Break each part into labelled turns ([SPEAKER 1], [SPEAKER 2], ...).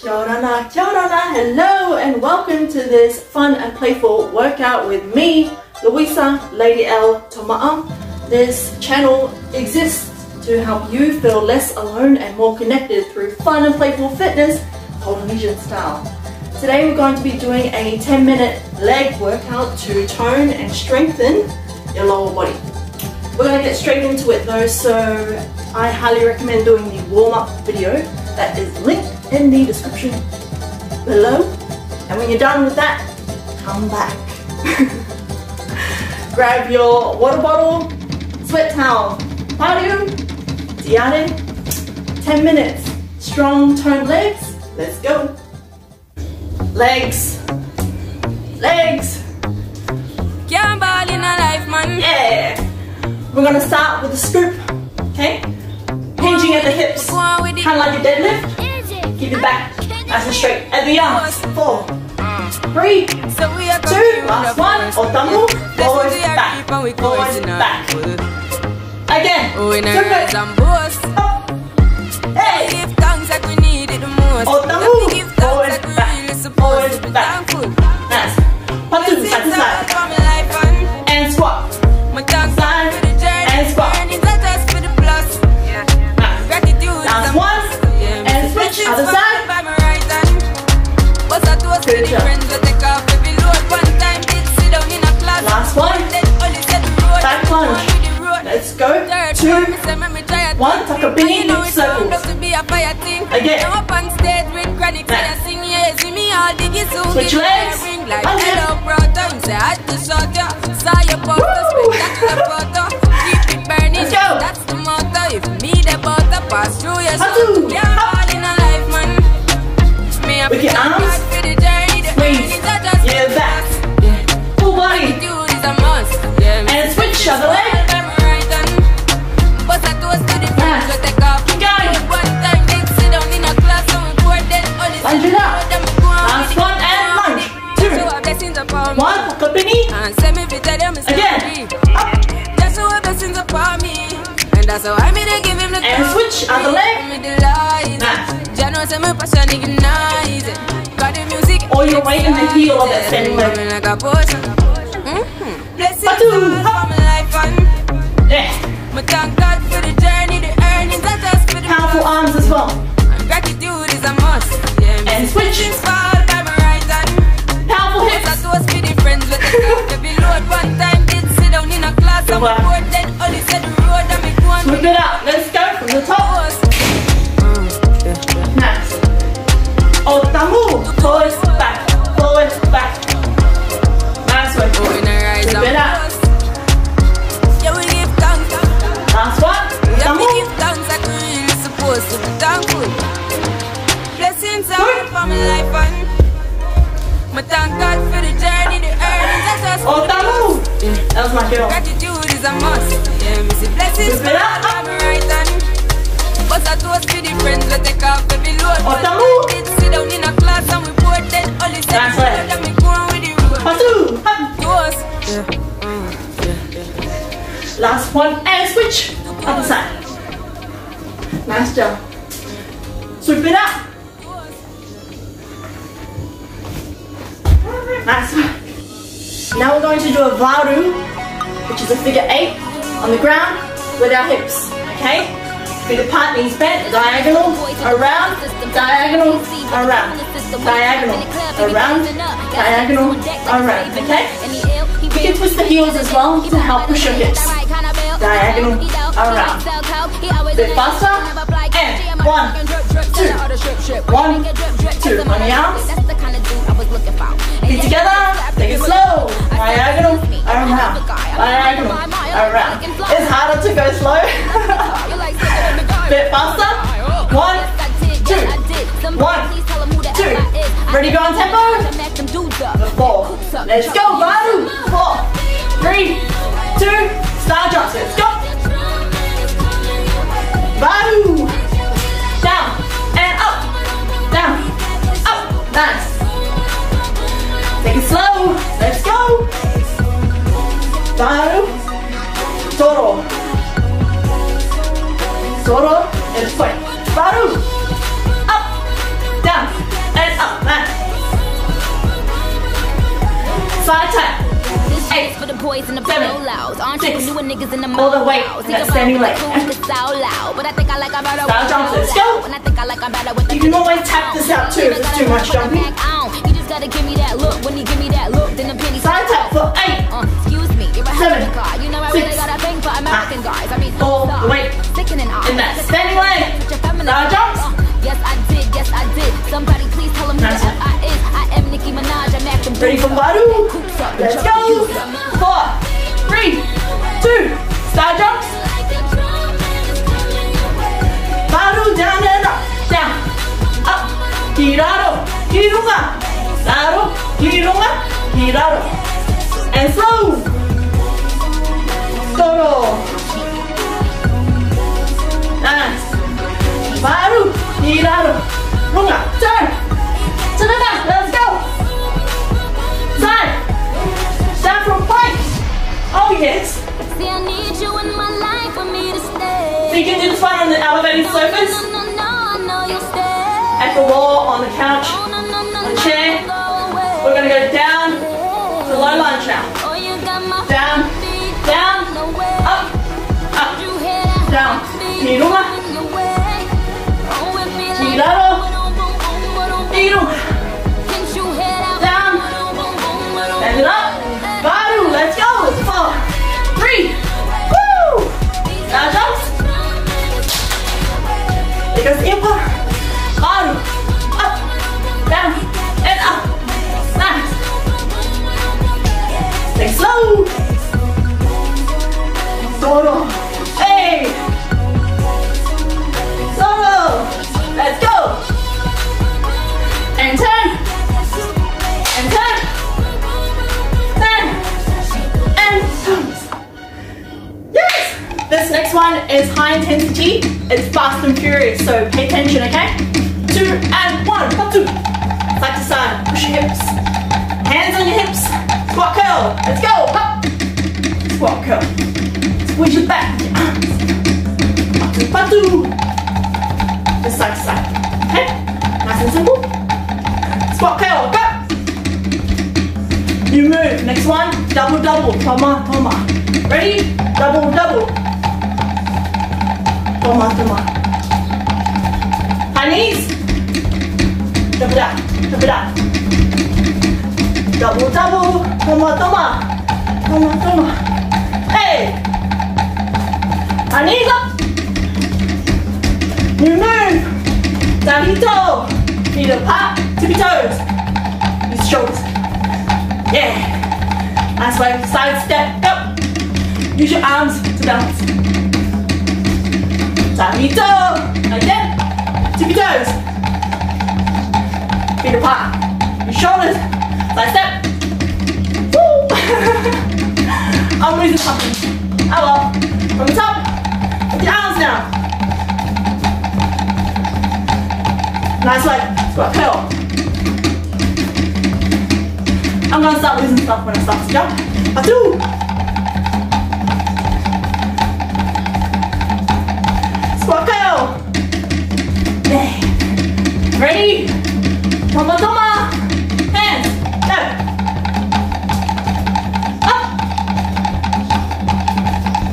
[SPEAKER 1] Kia ora, kia ora, hello and welcome to this fun and playful workout with me, Louisa Lady L Taumaa. This channel exists to help you feel less alone and more connected through fun and playful fitness, Polynesian style. Today we're going to be doing a 10 minute leg workout to tone and strengthen your lower body. We're going to get straight into it though, so I highly recommend doing the warm up video that is linked in the description below. And when you're done with that, come back. Grab your water bottle, sweat towel, podium, tiare, 10 minutes, strong toned legs, let's go. Legs, legs, yeah. We're gonna start with a scoop, okay? Hinging at the hips, kind of like a deadlift. Keep it back, nice and straight. At the arms, four, three,
[SPEAKER 2] So we are
[SPEAKER 1] two, last one, or
[SPEAKER 2] Blessings
[SPEAKER 1] forward, back, forward, back. Again,
[SPEAKER 2] in
[SPEAKER 1] two
[SPEAKER 2] our
[SPEAKER 1] foot,
[SPEAKER 2] rise and boast.
[SPEAKER 1] up, hey, Again.
[SPEAKER 2] Up on stage with I
[SPEAKER 1] Nice.
[SPEAKER 2] sing, yeah, see me all diggy soon.
[SPEAKER 1] Switch
[SPEAKER 2] give me a
[SPEAKER 1] legs.
[SPEAKER 2] Did sit down in a class and we
[SPEAKER 1] Wow.
[SPEAKER 2] board then only said the road and me go on.
[SPEAKER 1] Whip it up, let's go from the top,
[SPEAKER 2] Yeah, me see blessings
[SPEAKER 1] Whip it up.
[SPEAKER 2] fall on my right hand. But I toast to the friends that take off every load. One
[SPEAKER 1] Tamu.
[SPEAKER 2] time did sit down in a class and we board then only said
[SPEAKER 1] That's
[SPEAKER 2] the
[SPEAKER 1] right.
[SPEAKER 2] road and me on with the road.
[SPEAKER 1] patu, up,
[SPEAKER 2] Toast.
[SPEAKER 1] last one, and switch, other side, nice job, sweep it up, nice one, now we're going to do a varu, which is a figure eight, on the ground, with our hips, okay, feet apart, knees bent, diagonal, around, diagonal, around, diagonal, around, diagonal, around, okay, you can twist the heels as well to help push your hips. Diagonal, around. Bit faster. And one, two. One, two. On the arms. Feet together. Take it slow. Diagonal, around. Diagonal, around. Ready go on tempo? Four. Let's go, varu. Four, three, two. Star jumps. Let's go. varu. Down and up. Down. Up. Nice. Take it slow. Let's go. varu. Toro. Toro and foot. Side tap. Eight,
[SPEAKER 2] for the boys in the
[SPEAKER 1] seven,
[SPEAKER 2] loud.
[SPEAKER 1] six,
[SPEAKER 2] Entrepreneur niggas in the
[SPEAKER 1] all the way, and that's standing leg.
[SPEAKER 2] loud. But I think I like a better
[SPEAKER 1] Style jumps, let's go.
[SPEAKER 2] And I think I like a better with
[SPEAKER 1] You can always tap this out too if it's too much jumping.
[SPEAKER 2] You just gotta give me that look. When you give me that look, then the
[SPEAKER 1] side jumps. varu down and up, down, up, girado, girunga, daro, girunga, girado, and slow. Toro. Nice. varu, girado, runga, turn. To the back, let's go. Side. Down from plank. Oh yes.
[SPEAKER 2] See, I need you in my life for me to stay.
[SPEAKER 1] So you can do this one on the elevating sofas,
[SPEAKER 2] No, no, no, I you'll stay.
[SPEAKER 1] at the wall, on the couch.
[SPEAKER 2] Oh,
[SPEAKER 1] On the chair. We're gonna go down to low lunge now.
[SPEAKER 2] Oh, you got my
[SPEAKER 1] Down, down,
[SPEAKER 2] on the way.
[SPEAKER 1] up, up,
[SPEAKER 2] You hear that
[SPEAKER 1] down.
[SPEAKER 2] heartbeat
[SPEAKER 1] Girunga, furious. So pay attention, okay? Two and one. Two. Side to side. Push your hips. Hands on your hips. Squat curl. Let's go. Up. Squat curl. Squeeze your back. with your arms. Batu batu. Just side to side. Okay? Nice and simple. Squat curl. Go. You move. Next one. Double double. Toma toma. Ready? Double double. Toma toma. High knees. Double that. Double that. Double double. Toma toma. Toma toma. Hey. High knees up. You move. Tahito. Feet apart. Tippy toes. Use shoulders. Yeah. Nice way. Side step. Go. Use your arms to balance. Tahito. Again. Feet apart. Use shoulders. Side step. Woo. I'm losing something. Oh well. From the top. With your arms now. Nice way. Squat curl. I'm gonna start losing stuff when I start to jump. Batu! Squat curl! Ready? Toma toma! Hands! Go! Up!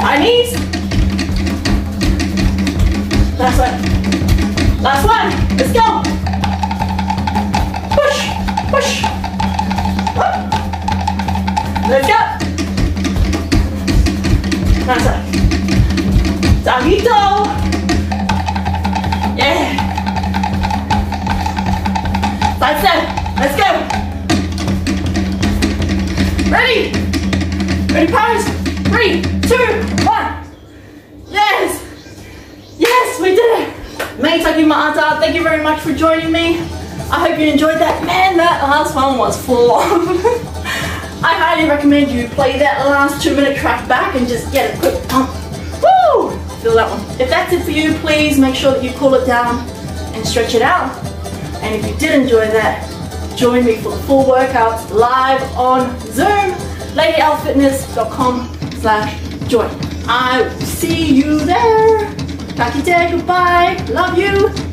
[SPEAKER 1] High knees! Last one. Last one! Let's go! Push! Push! Up. Let's go. Nice one. Dogito. Yeah. Side step. Let's go. Ready? Ready, pose. Three, two, one. Yes. Yes, we did it. I give my answer. Thank you very much for joining me. I hope you enjoyed that. Man, that last one was full. I highly recommend you play that last two minute track back and just get a quick pump. Woo! Feel that one. If that's it for you, please make sure that you cool it down and stretch it out. And if you did enjoy that, join me for the full workouts live on Zoom, ladylfitness.com slash join. I will see you there. Takite, goodbye. Love you.